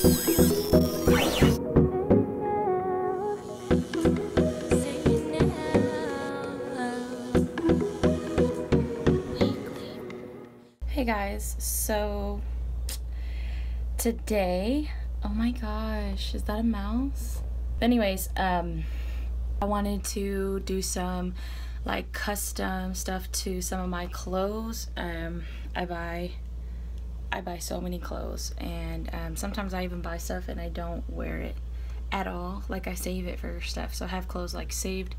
Hey guys, so today, oh my gosh, is that a mouse? Anyways, um, I wanted to do some like custom stuff to some of my clothes. Um, I buy, I buy so many clothes and um, sometimes I even buy stuff and I don't wear it at all. Like I save it for stuff. So I have clothes like saved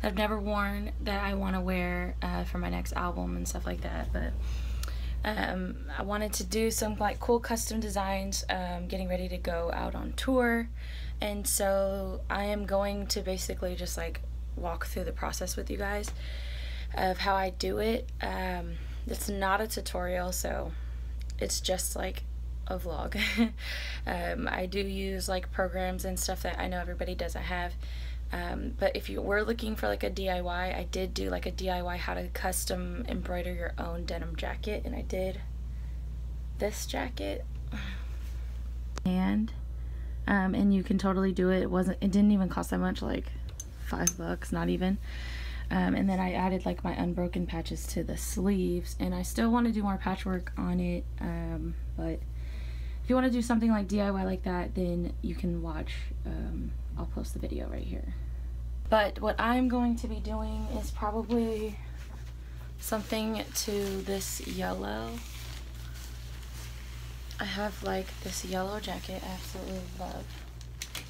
that I've never worn that I want to wear uh, for my next album and stuff like that. But um, I wanted to do some like cool custom designs, um, getting ready to go out on tour. And so I am going to basically just like walk through the process with you guys of how I do it. Um, it's not a tutorial, so it's just like a vlog. um, I do use like programs and stuff that I know everybody doesn't have. Um, but if you were looking for like a DIY, I did do like a DIY how to custom embroider your own denim jacket and I did this jacket. And um, and you can totally do it. It wasn't it didn't even cost that much like five bucks not even um, and then I added like my unbroken patches to the sleeves and I still want to do more patchwork on it um, but if you want to do something like DIY like that, then you can watch, um, I'll post the video right here. But what I'm going to be doing is probably something to this yellow. I have like this yellow jacket I absolutely love.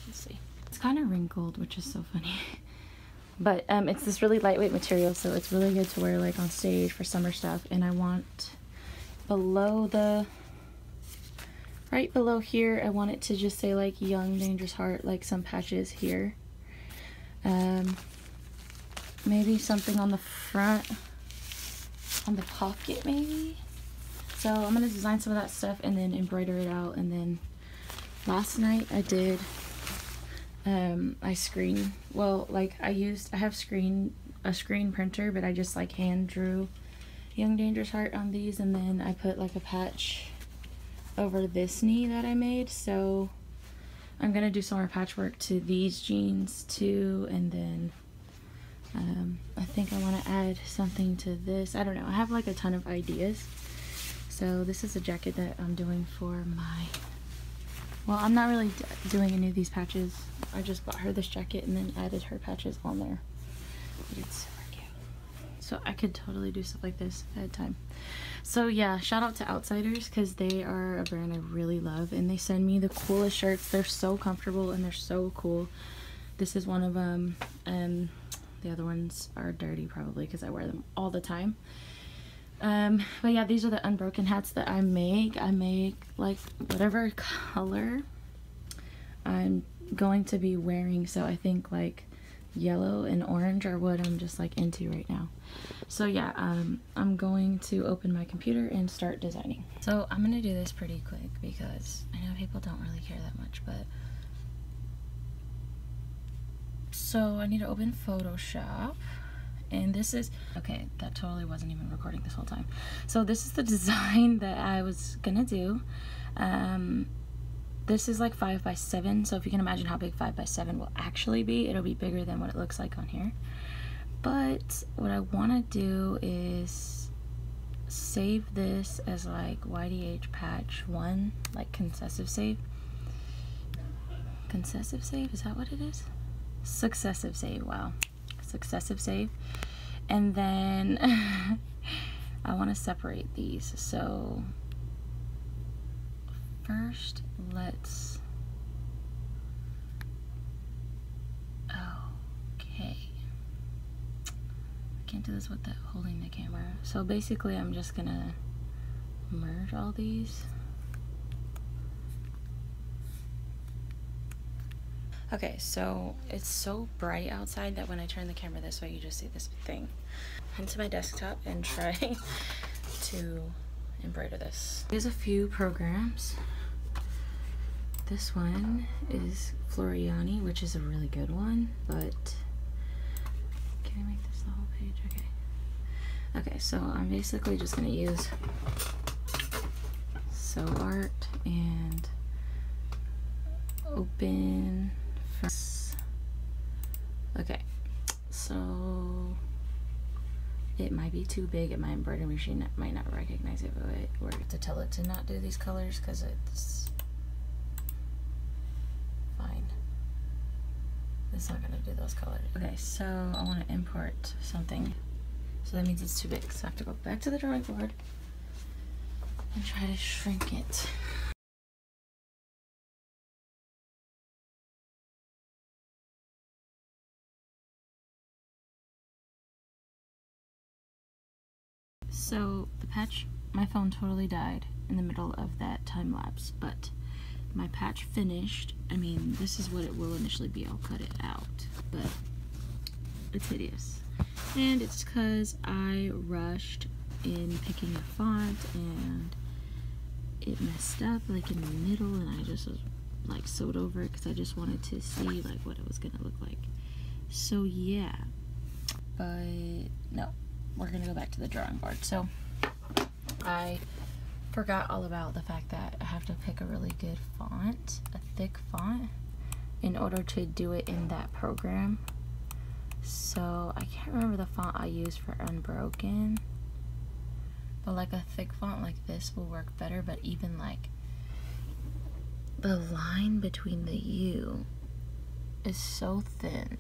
Let's see. It's kind of wrinkled, which is so funny. but um, it's this really lightweight material, so it's really good to wear like on stage for summer stuff. And I want below the right below here I want it to just say like young dangerous heart like some patches here. Um, maybe something on the front on the pocket maybe? So I'm gonna design some of that stuff and then embroider it out. And then last night I did um, I screen well like I used I have screen a screen printer but I just like hand drew young dangerous heart on these and then I put like a patch over this knee that I made. So I'm going to do some more patchwork to these jeans too. And then um, I think I want to add something to this. I don't know. I have like a ton of ideas. So this is a jacket that I'm doing for my... Well, I'm not really doing any of these patches. I just bought her this jacket and then added her patches on there. But it's super cute. so I could totally do stuff like this at time. So yeah, shout out to Outsiders because they are a brand I really love and they send me the coolest shirts. They're so comfortable and they're so cool. This is one of them and um, the other ones are dirty probably because I wear them all the time. Um, but yeah, these are the unbroken hats that I make. I make like whatever color I'm going to be wearing. So I think like yellow and orange are what I'm just like into right now. So yeah, um, I'm going to open my computer and start designing. So I'm gonna do this pretty quick because I know people don't really care that much, but so I need to open Photoshop and this is okay that totally wasn't even recording this whole time. So this is the design that I was gonna do. Um, this is like 5 by 7 so if you can imagine how big 5 by 7 will actually be it'll be bigger than what it looks like on here. But what I want to do is save this as like YDH patch 1 like concessive save. Concessive save? Is that what it is? Successive save wow successive save. And then I want to separate these. So first let's okay. I can't do this without holding the camera. So basically I'm just gonna merge all these Okay, so it's so bright outside that when I turn the camera this way, you just see this thing. Into my desktop and try to embroider this. There's a few programs this one is Floriani, which is a really good one, but can I make this the whole page? Okay. Okay, so I'm basically just going to use Sew Art and open Okay, so it might be too big and my embroidery machine might not recognize it, but we're to tell it to not do these colors because it's fine. It's not gonna do those colors. Okay, so I want to import something. So that means it's too big. So I have to go back to the drawing board and try to shrink it. The patch, my phone totally died in the middle of that time lapse, but my patch finished. I mean, this is what it will initially be. I'll cut it out, but it's hideous. And it's because I rushed in picking a font and it messed up like in the middle and I just was like sewed over it because I just wanted to see like what it was gonna look like. So yeah, but no, we're gonna go back to the drawing board. So I forgot all about the fact that I have to pick a really good font, a thick font, in order to do it in that program. So I can't remember the font I used for Unbroken, but like a thick font like this will work better, but even like the line between the U is so thin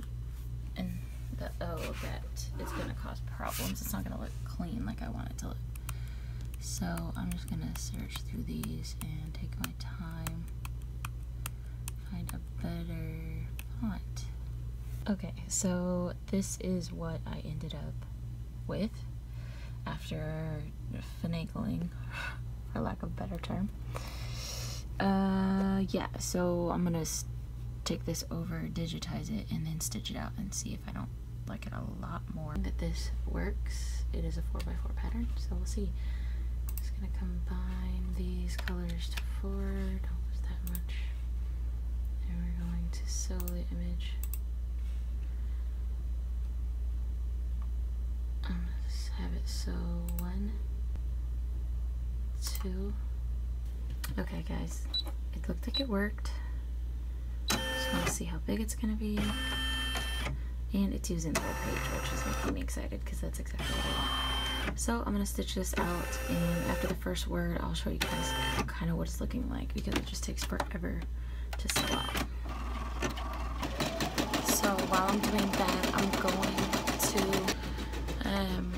and the O that it's gonna cause problems. It's not gonna look clean like I want it to look. So I'm just gonna search through these and take my time, find a better font. Okay, so this is what I ended up with after finagling, for lack of a better term. Uh, yeah, so I'm gonna take this over, digitize it, and then stitch it out and see if I don't like it a lot more. That this works. It is a 4x4 pattern, so we'll see gonna combine these colors to four. Don't lose that much. And we're going to sew the image. I'm gonna have it sew one, two. Okay, guys, it looked like it worked. Just want to see how big it's gonna be. And it's using the web page, which is making me excited because that's exactly what I want. So I'm gonna stitch this out and after the first word I'll show you guys kind of what it's looking like because it just takes forever to sew out. So while I'm doing that I'm going to um,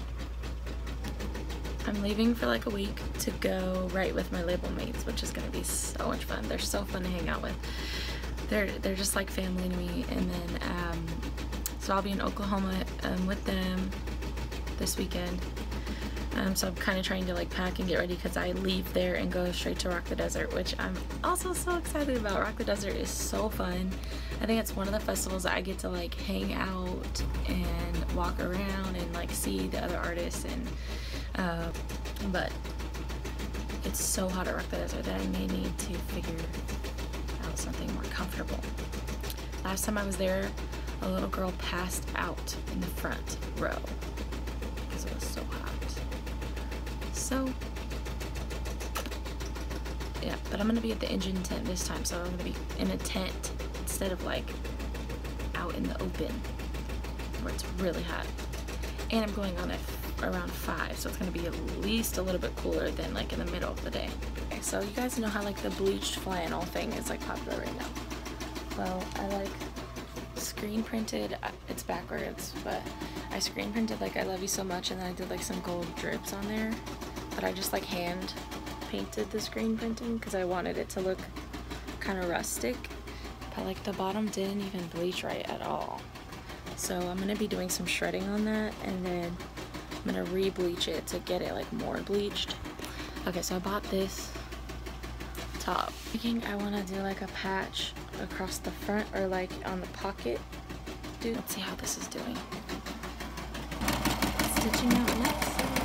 I'm leaving for like a week to go write with my label mates which is gonna be so much fun. They're so fun to hang out with. They're, they're just like family to me and then um, so I'll be in Oklahoma um, with them this weekend um, so I'm kind of trying to like pack and get ready because I leave there and go straight to Rock the Desert, which I'm also so excited about. Rock the Desert is so fun. I think it's one of the festivals that I get to like hang out and walk around and like see the other artists and uh, but it's so hot at Rock the Desert that I may need to figure out something more comfortable. Last time I was there, a little girl passed out in the front row because it was so hot. So, yeah, but I'm gonna be at the engine tent this time, so I'm gonna be in a tent instead of like out in the open where it's really hot. And I'm going on it around 5, so it's gonna be at least a little bit cooler than like in the middle of the day. Okay, so you guys know how like the bleached flannel thing is like popular right now. Well, I like screen printed, uh, it's backwards, but I screen printed like I love you so much and then I did like some gold drips on there but I just like hand painted the screen printing because I wanted it to look kind of rustic. But like the bottom didn't even bleach right at all. So I'm gonna be doing some shredding on that and then I'm gonna re-bleach it to get it like more bleached. Okay so I bought this top. Thinking I want to do like a patch across the front or like on the pocket. Dude let's see how this is doing. Stitching out next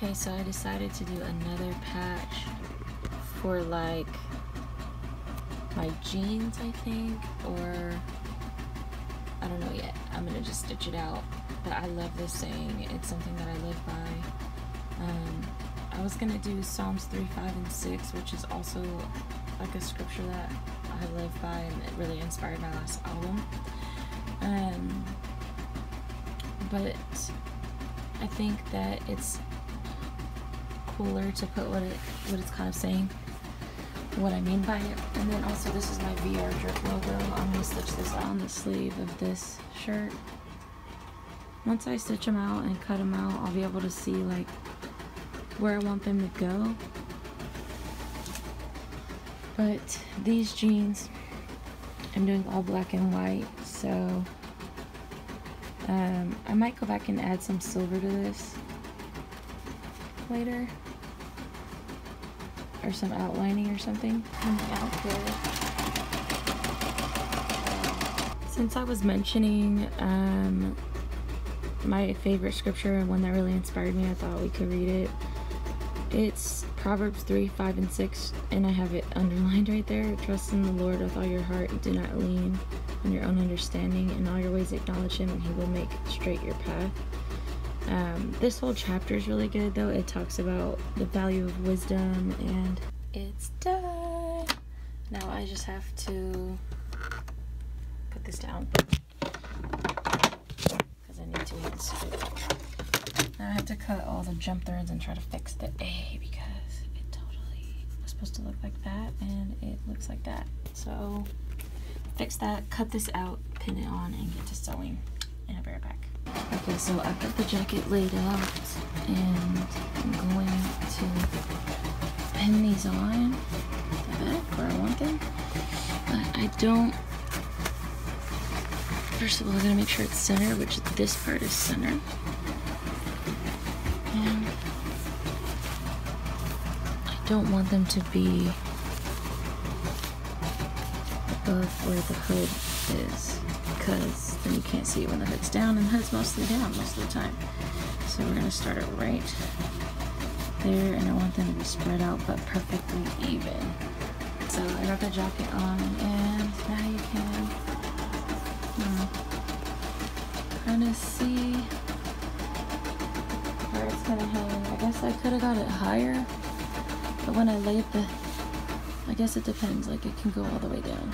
Okay, so I decided to do another patch for like my jeans, I think, or I don't know yet. I'm gonna just stitch it out. But I love this saying. It's something that I live by. Um, I was gonna do Psalms 3, 5, and 6, which is also like a scripture that I live by and it really inspired my last album. Um, but I think that it's cooler to put what it what it's kind of saying, what I mean by it. And then also this is my VR drip logo. I'm gonna stitch this on the sleeve of this shirt. Once I stitch them out and cut them out, I'll be able to see like where I want them to go. But these jeans, I'm doing all black and white, so um, I might go back and add some silver to this later. Or some outlining or something. Since I was mentioning um, my favorite scripture and one that really inspired me, I thought we could read it. It's Proverbs 3, 5, and 6, and I have it underlined right there. Trust in the Lord with all your heart do not lean on your own understanding. In all your ways, acknowledge Him, and He will make straight your path. Um, this whole chapter is really good, though. It talks about the value of wisdom, and it's done. Now I just have to put this down because I need to. Now I have to cut all the jump threads and try to fix the A because it totally was supposed to look like that and it looks like that. So fix that, cut this out, pin it on, and get to sewing. Back. Okay, so I've got the jacket laid out and I'm going to pin these on the back where I want them. But I don't First of all, I gotta make sure it's center, which this part is center. And I don't want them to be above where the hood is because can't see it when the hood's down and the hood's mostly down most of the time. So we're gonna start it right there and I want them to be spread out but perfectly even. So I got the jacket on and now you can hmm, kind of see where it's gonna hang. I guess I could have got it higher, but when I laid the, I guess it depends. Like it can go all the way down.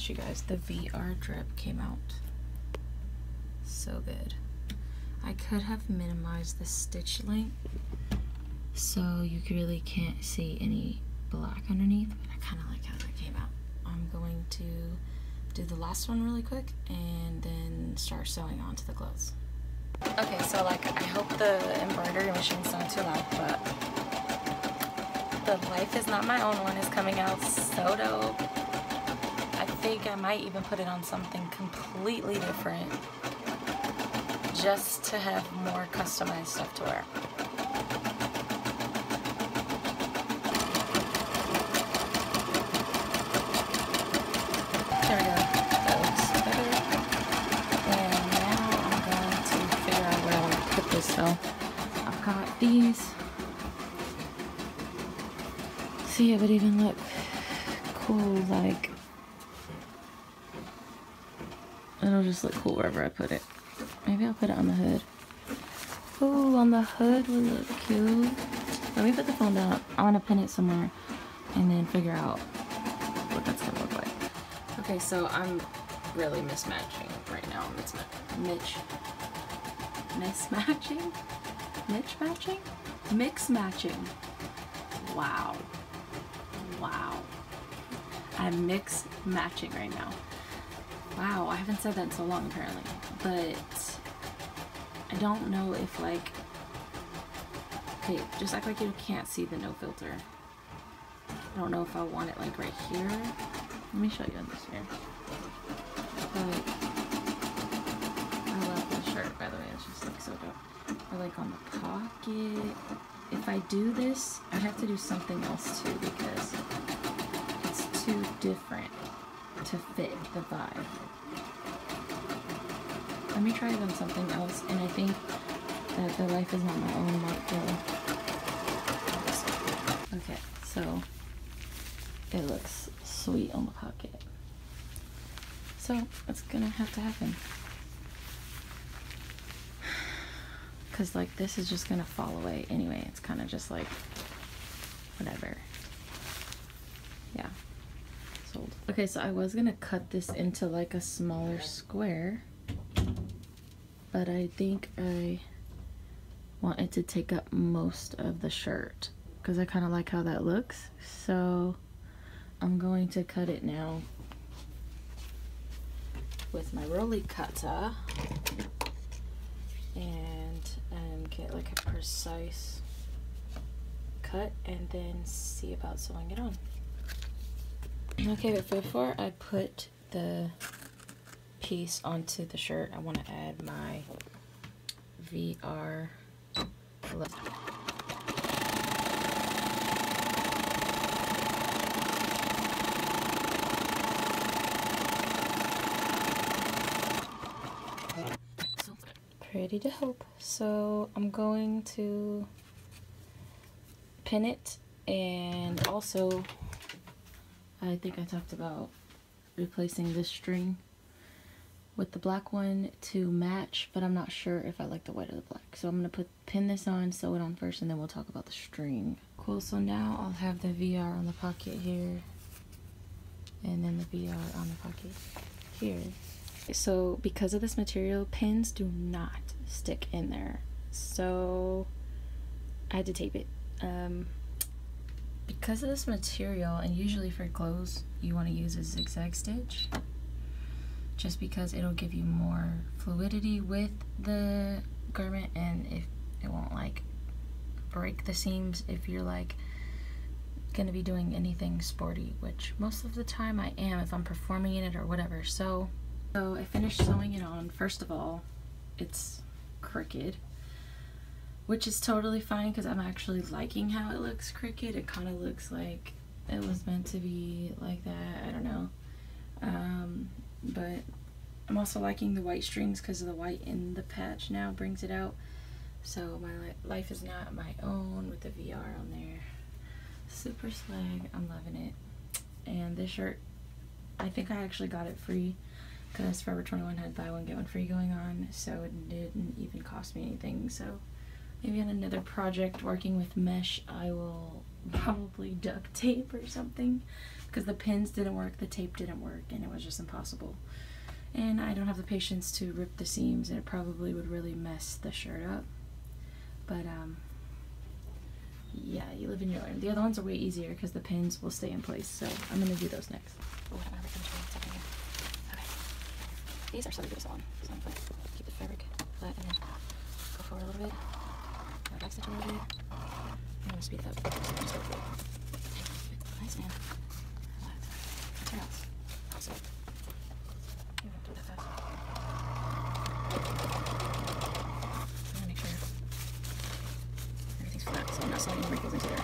Gosh, you guys, the VR drip came out so good. I could have minimized the stitch length so you really can't see any black underneath, but I kind of like how that came out. I'm going to do the last one really quick and then start sewing onto the clothes. Okay, so like I hope the embroidery machine's not too loud, but the Life is Not My Own one is coming out so dope. I think I might even put it on something completely different just to have more customized stuff to wear. There we go. That looks better. And now I'm going to figure out where I want to put this. So I've got these. See, it would even look cool, like it'll just look cool wherever I put it. Maybe I'll put it on the hood. Ooh, on the hood would look cute. Let me put the phone down. I want to pin it somewhere and then figure out what that's gonna look like. Okay, so I'm really mismatching right now. It's Mitch. Mismatching? Mitch matching? Mix matching. Wow. Wow. I'm mix matching right now. Wow, I haven't said that in so long apparently. But I don't know if like okay, just act like you can't see the no filter. I don't know if I want it like right here let me show you on this here. But I love this shirt, by the way. It just looks so dope. Or like on the pocket. If I do this, I have to do something else too because it's too different to fit the vibe. Let me try them something else, and I think that the life is not my own mark though. Okay, so it looks sweet on the pocket. So it's gonna have to happen. because like this is just gonna fall away anyway. It's kind of just like whatever. Yeah, sold. Okay, so I was gonna cut this into like a smaller square, but I think I want it to take up most of the shirt because I kind of like how that looks. So I'm going to cut it now with my Rolly cutter and um, get like a precise cut and then see about sewing it on. Okay, but before I put the piece onto the shirt, I want to add my VR to hope. So I'm going to pin it and also I think I talked about replacing this string with the black one to match, but I'm not sure if I like the white or the black. So I'm going to put pin this on, sew it on first, and then we'll talk about the string. Cool, so now I'll have the VR on the pocket here, and then the VR on the pocket here. So because of this material, pins do not stick in there. So I had to tape it. Um, because of this material, and usually for clothes, you want to use a zigzag stitch just because it'll give you more fluidity with the garment and if it won't like break the seams if you're like gonna be doing anything sporty which most of the time I am if I'm performing in it or whatever. So so I finished sewing it on. First of all it's crooked which is totally fine because I'm actually liking how it looks crooked it kind of looks like it was meant to be like that I don't know um, but I'm also liking the white strings because the white in the patch now brings it out. So my life is not my own with the VR on there. Super slag. I'm loving it. And this shirt, I think I actually got it free because Forever 21 had buy one get one free going on. So it didn't even cost me anything. So maybe on another project working with mesh, I will probably duct tape or something because the pins didn't work, the tape didn't work, and it was just impossible. And I don't have the patience to rip the seams, and it probably would really mess the shirt up. But, um, yeah, you live and you learn. The other ones are way easier because the pins will stay in place, so I'm going to do those next. Oh, okay. These are so good sew on, so I'm going to keep the fabric flat and then go forward a little bit, back stitch a little. I'm to speed up. Just go for it. Nice, man. Turn out. So, wrinkles into there.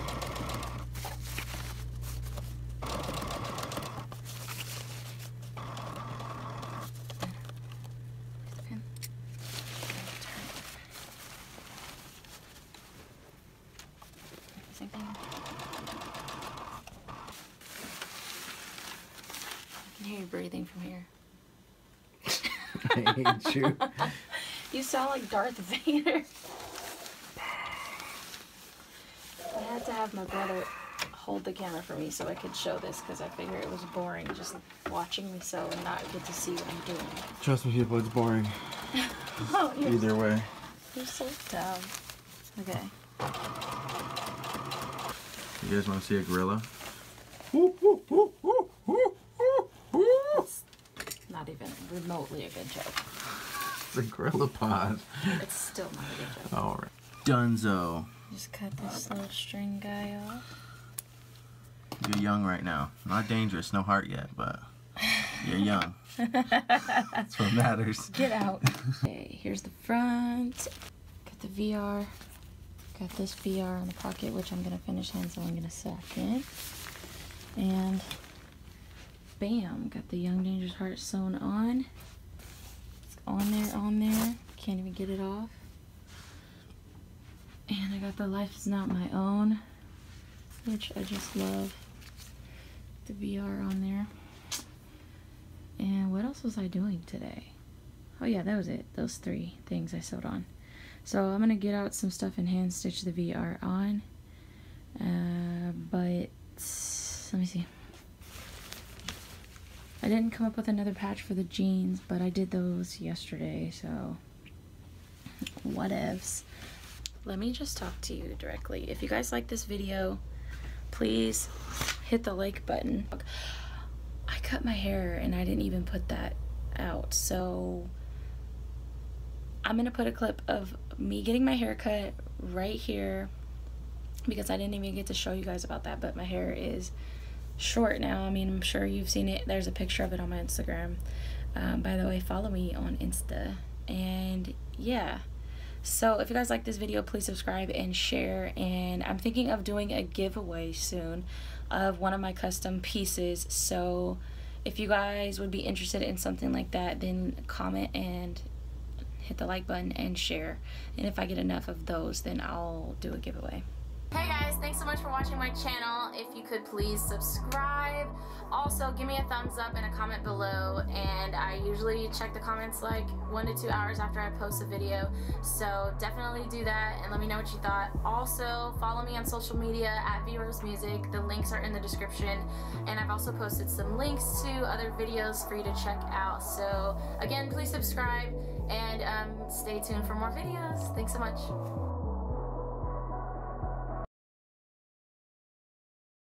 Same thing. I can hear you breathing from here. I hate you. you sound like Darth Vader. I had to have my brother hold the camera for me so I could show this because I figured it was boring just watching me sew and not get to see what I'm doing. Trust me, people, it's boring. oh, Either way. You're so dumb. Okay. You guys want to see a gorilla? That's not even remotely a good joke. It's a gorilla pod. It's still not a good joke. Alright. Dunzo. Just cut this little string guy off. You're young right now. Not dangerous, no heart yet, but you're young. That's what matters. Get out. okay, here's the front. Got the VR. Got this VR on the pocket, which I'm gonna finish hand sewing in a second. And bam, got the Young Dangerous Heart sewn on. It's on there, on there. Can't even get it off. And I got the Life is Not My Own, which I just love. The VR on there. And what else was I doing today? Oh yeah, that was it. Those three things I sewed on. So I'm gonna get out some stuff and hand stitch the VR on. Uh, but let me see. I didn't come up with another patch for the jeans, but I did those yesterday, so whatevs. Let me just talk to you directly. If you guys like this video, please hit the like button. I cut my hair and I didn't even put that out, so I'm gonna put a clip of me getting my hair cut right here because I didn't even get to show you guys about that, but my hair is short now. I mean, I'm sure you've seen it. There's a picture of it on my Instagram. Um, by the way, follow me on Insta. And yeah. So if you guys like this video, please subscribe and share. And I'm thinking of doing a giveaway soon of one of my custom pieces. So if you guys would be interested in something like that, then comment and hit the like button and share. And if I get enough of those, then I'll do a giveaway. Hey guys, thanks so much for watching my channel. If you could please subscribe. Also, give me a thumbs up and a comment below. And I usually check the comments like one to two hours after I post a video. So definitely do that and let me know what you thought. Also, follow me on social media at VRose Music. The links are in the description. And I've also posted some links to other videos for you to check out. So again, please subscribe and um, stay tuned for more videos. Thanks so much.